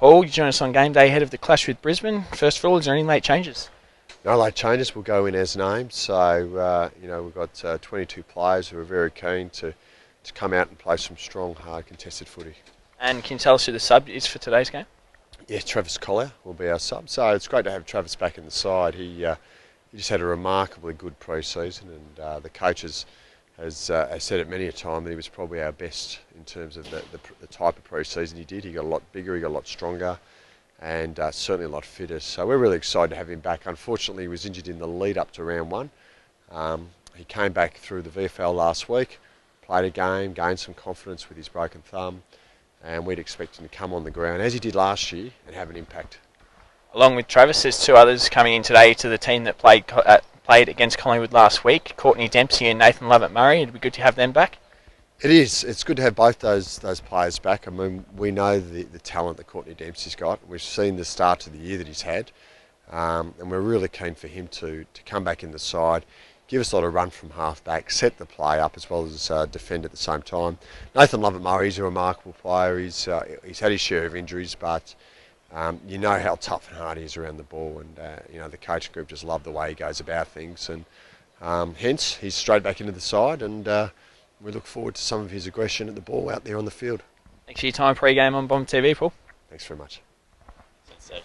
Paul, you join us on game day ahead of the clash with Brisbane. First of all, is there any late changes? No late changes We'll go in as named. So, uh, you know, we've got uh, 22 players who are very keen to, to come out and play some strong, hard, contested footy. And can you tell us who the sub is for today's game? Yeah, Travis Colyer will be our sub. So it's great to have Travis back in the side. He, uh, he just had a remarkably good pre-season and uh, the coaches has, uh, said it many a time that he was probably our best in terms of the, the, the type of pre-season he did. He got a lot bigger, he got a lot stronger and uh, certainly a lot fitter. So we're really excited to have him back. Unfortunately, he was injured in the lead up to round one. Um, he came back through the VFL last week, played a game, gained some confidence with his broken thumb, and we'd expect him to come on the ground as he did last year and have an impact. Along with Travis, there's two others coming in today to the team that played uh, played against Collingwood last week. Courtenay Dempsey and Nathan Lovett Murray. It'd be good to have them back. It is. It's good to have both those those players back. I mean, we know the, the talent that Courtenay Dempsey's got. We've seen the start to the year that he's had, um, and we're really keen for him to to come back in the side, give us a lot of run from half back, set the play up as well as uh, defend at the same time. Nathan Lovett Murray's a remarkable player. He's uh, he's had his share of injuries, but um, you know how tough and hard he is around the ball, and uh, you know the coaching group just love the way he goes about things, and um, hence he's straight back into the side, and uh, we look forward to some of his aggression at the ball out there on the field. Thanks for your time pre-game on Bomb TV, Paul. Thanks very much. Sensational.